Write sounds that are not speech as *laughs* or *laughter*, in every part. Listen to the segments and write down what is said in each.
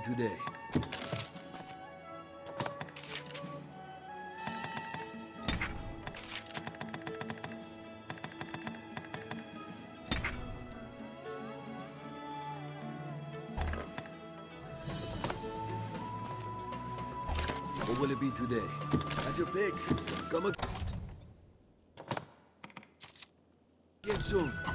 today. What will it be today? Have your pick. Come again soon.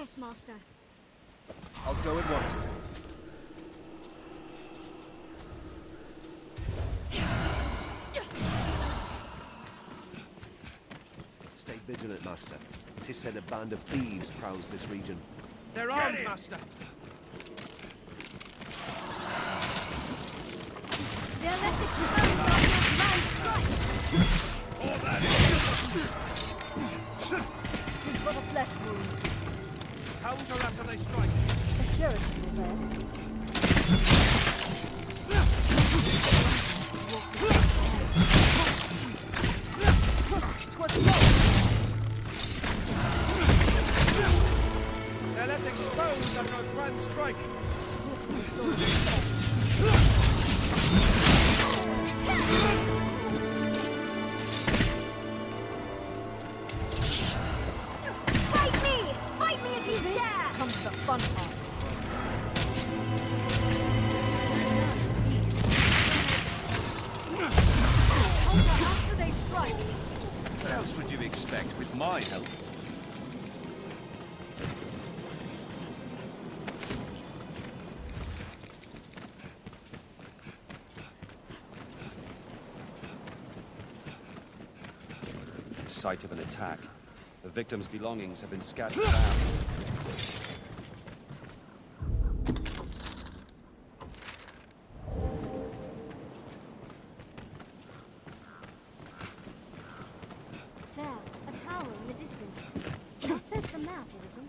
Yes, Master. I'll go at once. Stay vigilant, Master. Tis said a band of thieves prowls this region. They're armed, Master. They're left exposed after a grand strike. Tis but a flesh wound. Counter after they strike. A curative reserve. Twas. They're left exposed after a grand strike. This respect. Fun part. What else would you expect with my help? Site of an attack. The victim's belongings have been scattered around. There, a tower in the distance. What says the map, Arisen?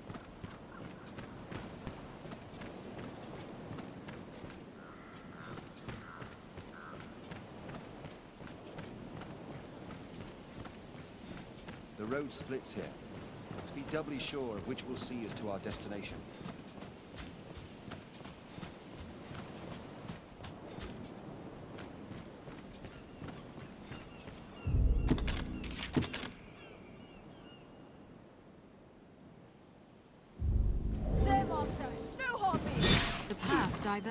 The road splits here. Let's be doubly sure of which we'll see us to our destination. There, Master! Snowhorn me! The path diverges. Let's freeze, chill the blood for us! Slay them before they can use their voice. Let the heart be seen.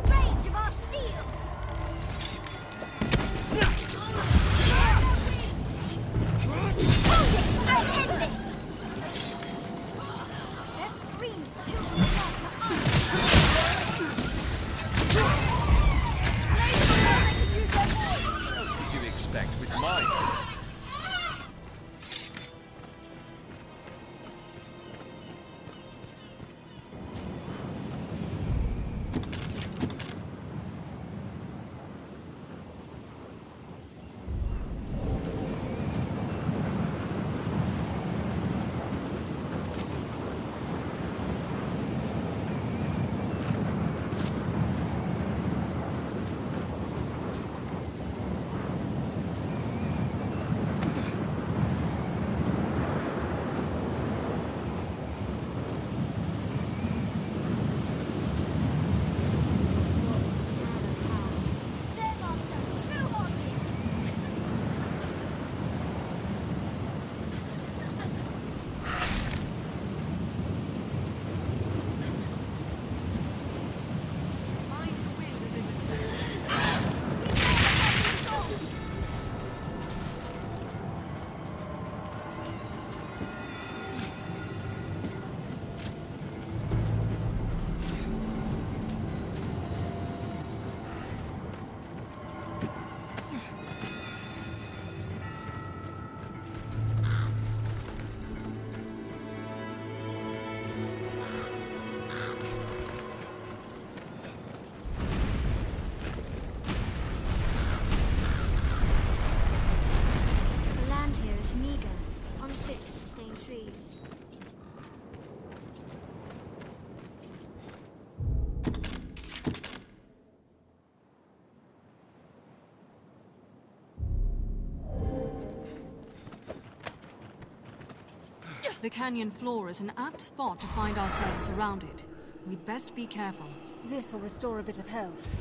The canyon floor is an apt spot to find ourselves surrounded. We'd best be careful. This'll restore a bit of health.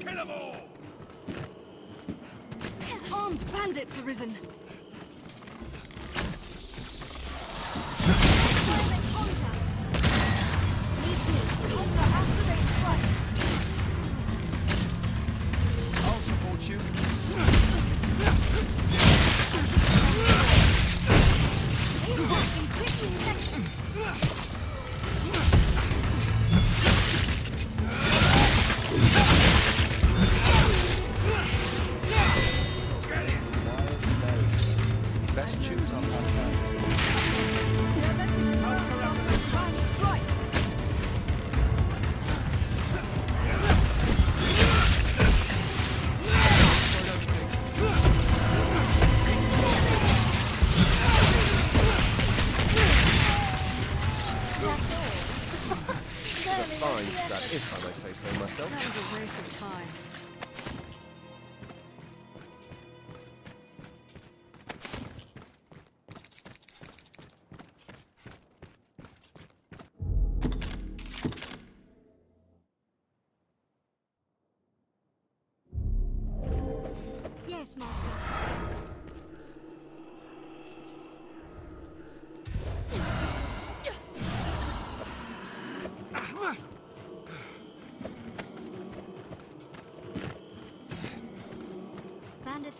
Kill them all! Armed bandits arisen! Myself. That was a waste of time.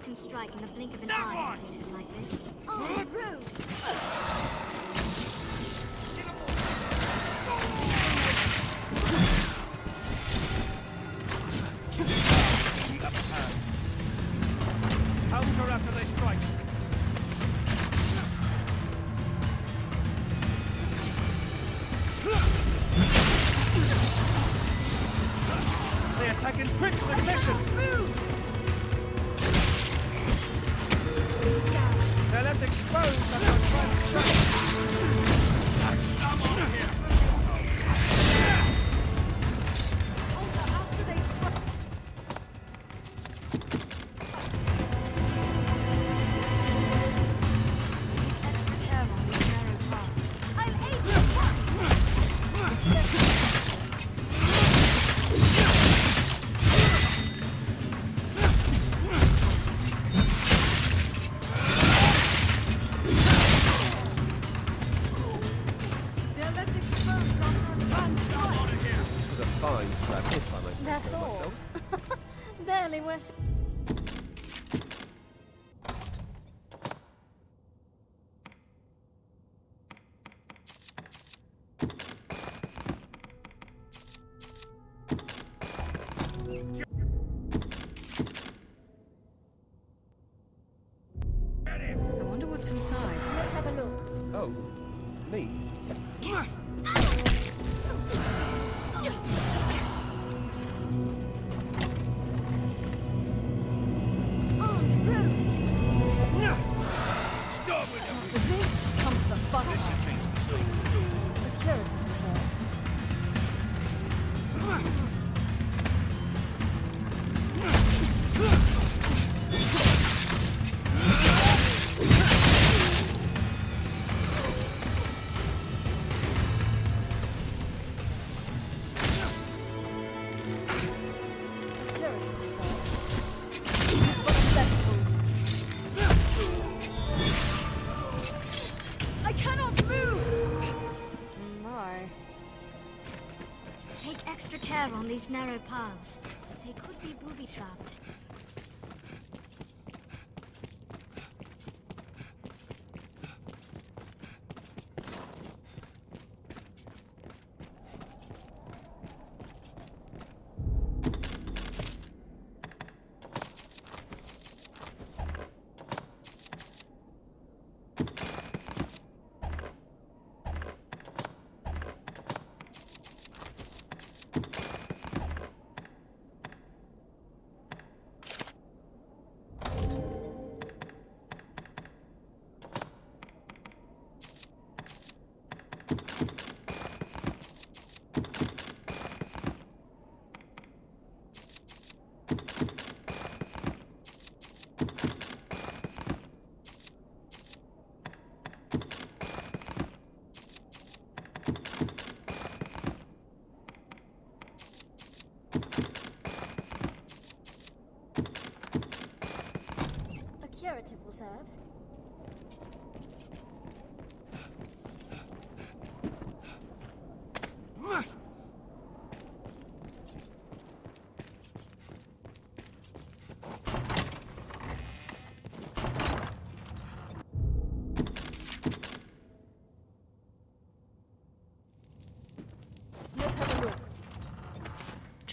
Can strike in the blink of an That eye one! in places like this. Oh, Rose! Oh, me? *laughs* narrow paths. They could be booby-trapped.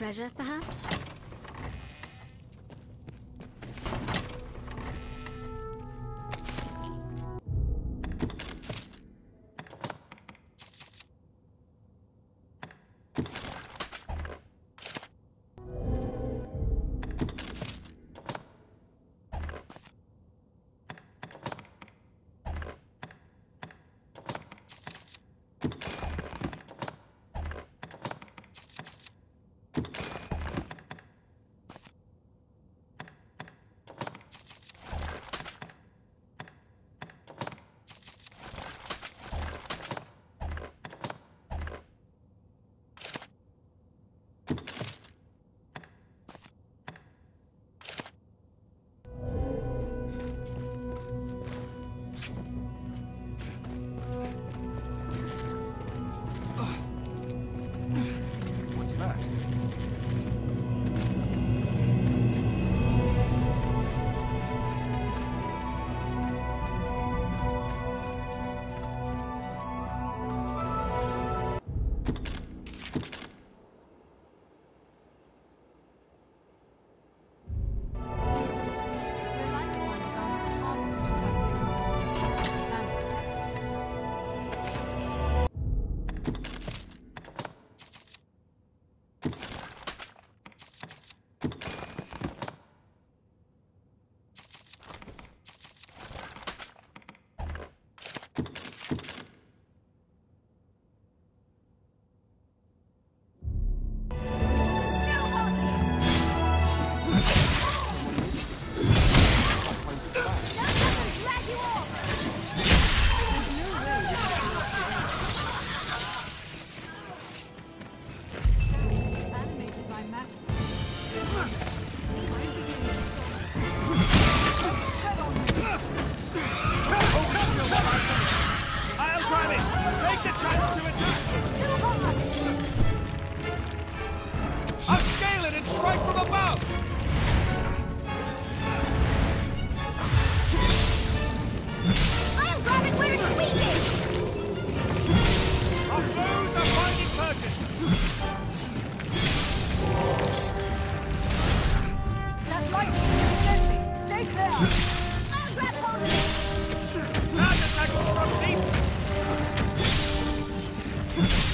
treasure, perhaps? I'll grab it! Take the chance to attack! you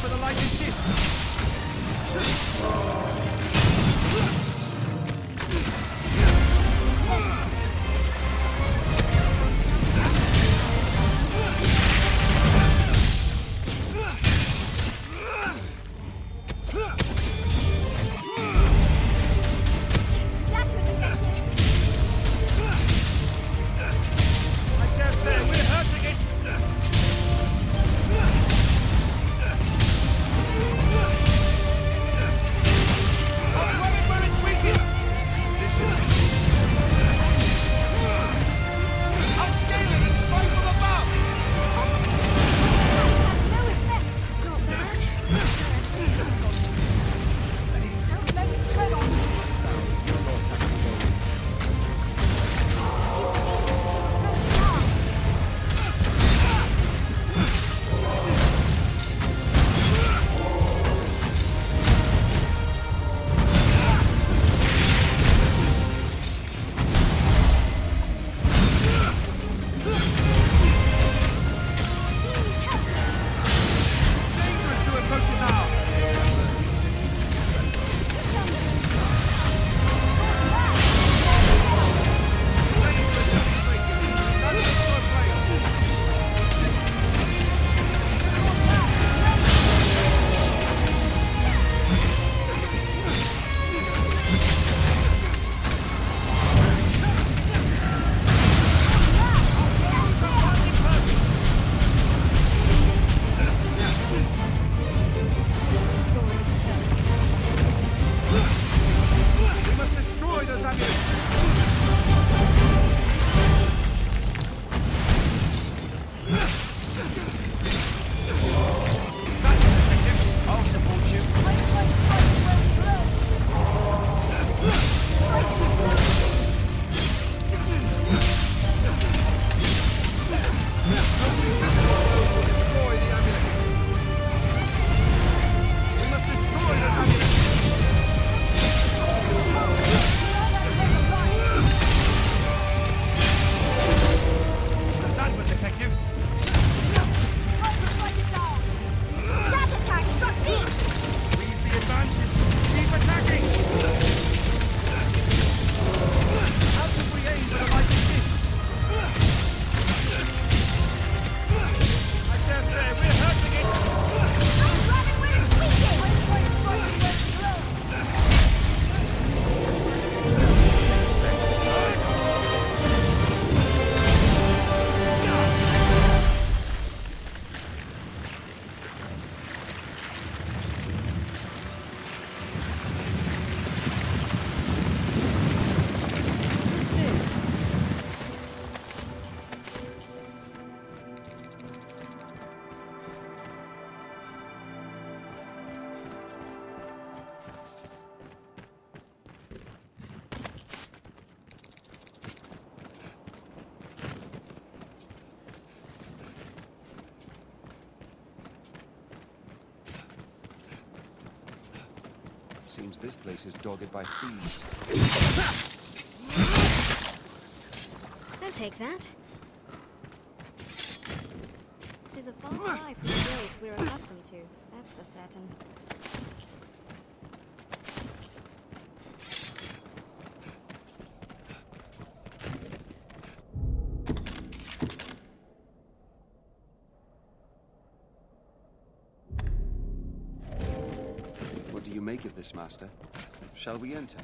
for the latest disc. Seems this place is dogged by thieves. I'll take that. Is a far cry from the guilds we're accustomed to, that's for certain. You make of this, Master? Shall we enter?